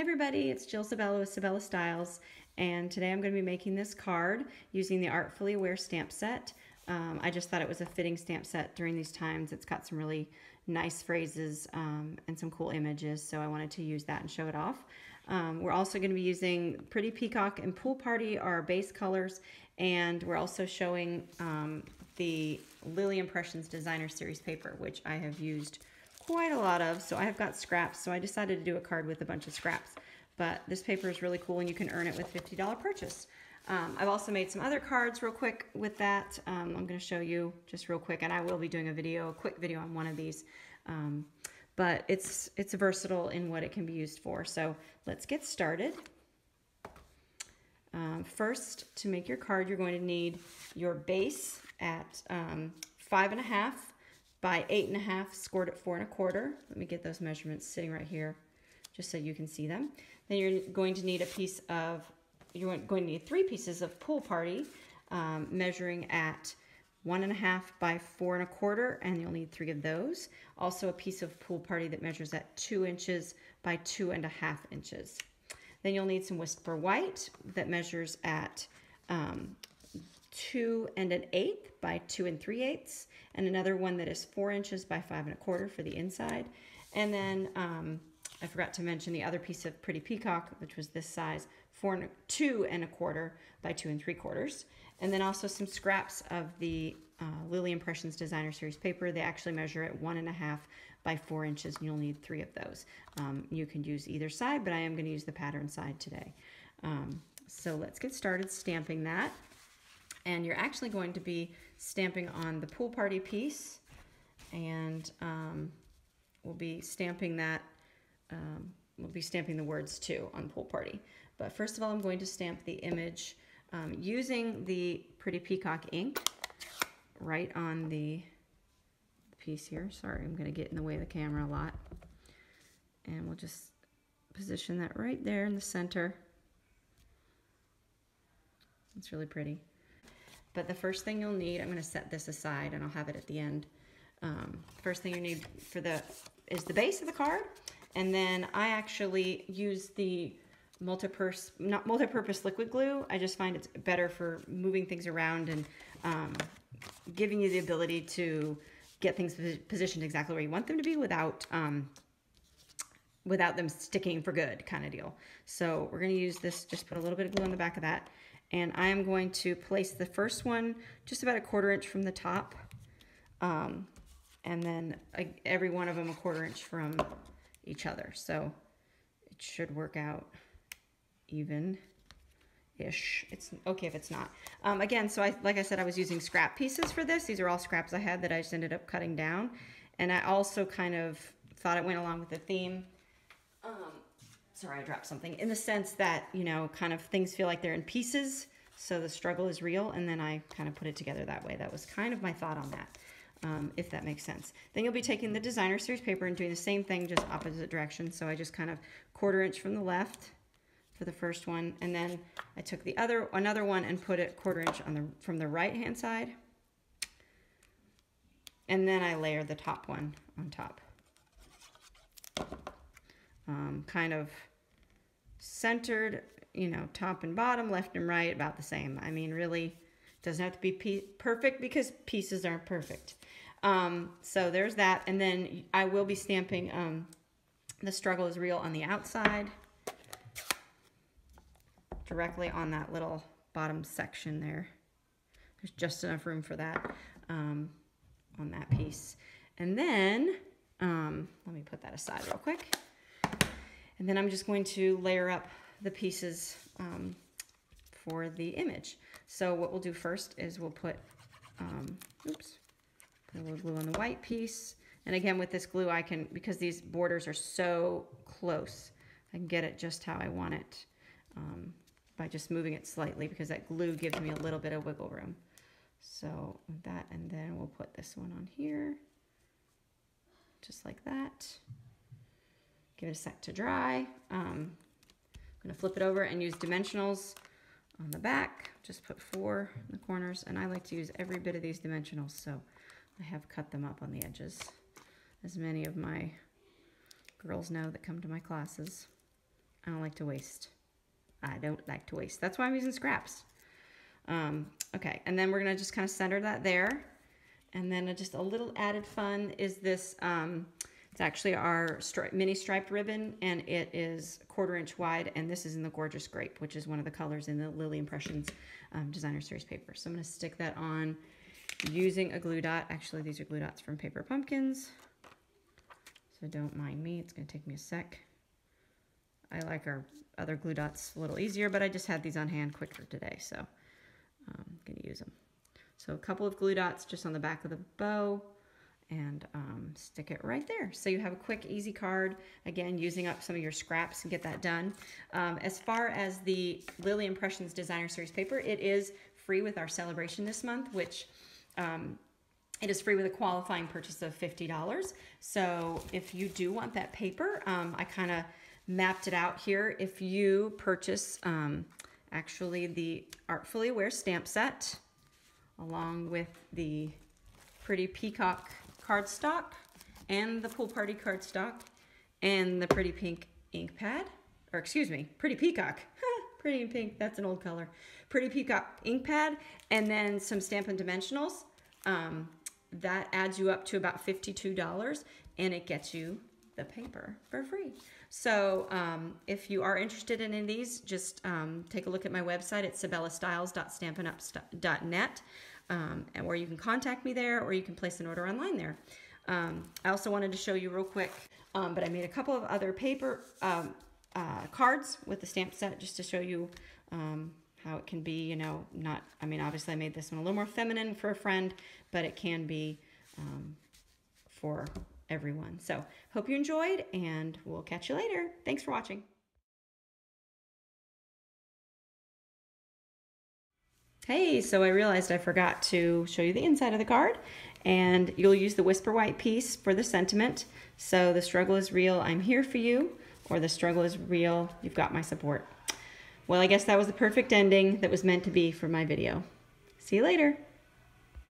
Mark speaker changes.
Speaker 1: Everybody, it's Jill Sabella with Sabella Styles, and today I'm going to be making this card using the Artfully Aware stamp set. Um, I just thought it was a fitting stamp set during these times. It's got some really nice phrases um, and some cool images, so I wanted to use that and show it off. Um, we're also going to be using Pretty Peacock and Pool Party, our base colors, and we're also showing um, the Lily Impressions Designer Series paper, which I have used quite a lot of, so I have got scraps, so I decided to do a card with a bunch of scraps. But this paper is really cool and you can earn it with $50 purchase. Um, I've also made some other cards real quick with that. Um, I'm going to show you just real quick, and I will be doing a video, a quick video on one of these. Um, but it's, it's versatile in what it can be used for. So let's get started. Um, first, to make your card, you're going to need your base at um, five and a half by eight and a half, scored at four and a quarter. Let me get those measurements sitting right here just so you can see them. Then you're going to need a piece of, you're going to need three pieces of Pool Party um, measuring at one and a half by four and a quarter, and you'll need three of those. Also a piece of Pool Party that measures at two inches by two and a half inches. Then you'll need some Whisper White that measures at um, two and an eighth by two and three eighths, and another one that is four inches by five and a quarter for the inside. And then um, I forgot to mention the other piece of Pretty Peacock, which was this size, four and a, two and a quarter by two and three quarters. And then also some scraps of the uh, Lily Impressions Designer Series paper. They actually measure at one and a half by four inches, and you'll need three of those. Um, you can use either side, but I am going to use the pattern side today. Um, so let's get started stamping that and you're actually going to be stamping on the pool party piece. And um, we'll be stamping that um, we'll be stamping the words too on pool party. But first of all I'm going to stamp the image um, using the pretty peacock ink right on the piece here. Sorry I'm gonna get in the way of the camera a lot. And we'll just position that right there in the center. It's really pretty but the first thing you'll need, I'm going to set this aside and I'll have it at the end. Um, first thing you need for the is the base of the card. And then I actually use the multi-purpose, not multi-purpose liquid glue. I just find it's better for moving things around and um, giving you the ability to get things positioned exactly where you want them to be without um, without them sticking for good kind of deal. So we're going to use this, just put a little bit of glue on the back of that. And I am going to place the first one just about a quarter inch from the top. Um, and then every one of them a quarter inch from each other. So it should work out even ish. It's okay if it's not. Um, again, so I, like I said, I was using scrap pieces for this. These are all scraps I had that I just ended up cutting down. And I also kind of thought it went along with the theme. Sorry, I dropped something, in the sense that, you know, kind of things feel like they're in pieces, so the struggle is real, and then I kind of put it together that way. That was kind of my thought on that, um, if that makes sense. Then you'll be taking the designer series paper and doing the same thing, just opposite direction. So I just kind of quarter inch from the left for the first one, and then I took the other another one and put it quarter inch on the from the right hand side, and then I layered the top one on top. Um, kind of centered, you know, top and bottom, left and right, about the same. I mean, really, doesn't have to be perfect because pieces aren't perfect. Um, so there's that. And then I will be stamping um, The Struggle is Real on the outside, directly on that little bottom section there. There's just enough room for that um, on that piece. And then, um, let me put that aside real quick. And then I'm just going to layer up the pieces um, for the image. So what we'll do first is we'll put, um, oops, put a little glue on the white piece. And again, with this glue, I can, because these borders are so close, I can get it just how I want it um, by just moving it slightly because that glue gives me a little bit of wiggle room. So that, and then we'll put this one on here, just like that. Give it a sec to dry. Um, I'm gonna flip it over and use dimensionals on the back. Just put four in the corners, and I like to use every bit of these dimensionals, so I have cut them up on the edges, as many of my girls know that come to my classes. I don't like to waste. I don't like to waste. That's why I'm using scraps. Um, okay, and then we're gonna just kind of center that there. And then just a little added fun is this, um, it's actually our stri mini striped ribbon and it is quarter inch wide and this is in the Gorgeous Grape, which is one of the colors in the Lily Impressions um, Designer Series paper. So I'm gonna stick that on using a glue dot. Actually, these are glue dots from Paper Pumpkins. So don't mind me, it's gonna take me a sec. I like our other glue dots a little easier, but I just had these on hand quicker today, so I'm um, gonna use them. So a couple of glue dots just on the back of the bow and um, stick it right there. So you have a quick, easy card. Again, using up some of your scraps and get that done. Um, as far as the Lily Impressions Designer Series paper, it is free with our celebration this month, which um, it is free with a qualifying purchase of $50. So if you do want that paper, um, I kind of mapped it out here. If you purchase um, actually the Artfully Aware stamp set, along with the Pretty Peacock cardstock and the Pool Party cardstock and the Pretty Pink ink pad, or excuse me, Pretty Peacock. Pretty Pink, that's an old color. Pretty Peacock ink pad, and then some Stampin' Dimensionals. Um, that adds you up to about $52 and it gets you the paper for free. So um, if you are interested in any of these, just um, take a look at my website at sabellastyles.stampinup.net um, and you can contact me there or you can place an order online there. Um, I also wanted to show you real quick, um, but I made a couple of other paper um, uh, cards with the stamp set just to show you um, how it can be, you know, not, I mean, obviously I made this one a little more feminine for a friend, but it can be um, for everyone. So hope you enjoyed and we'll catch you later. Thanks for watching. Hey, so I realized I forgot to show you the inside of the card and you'll use the Whisper White piece for the sentiment. So the struggle is real, I'm here for you, or the struggle is real, you've got my support. Well, I guess that was the perfect ending that was meant to be for my video. See you later.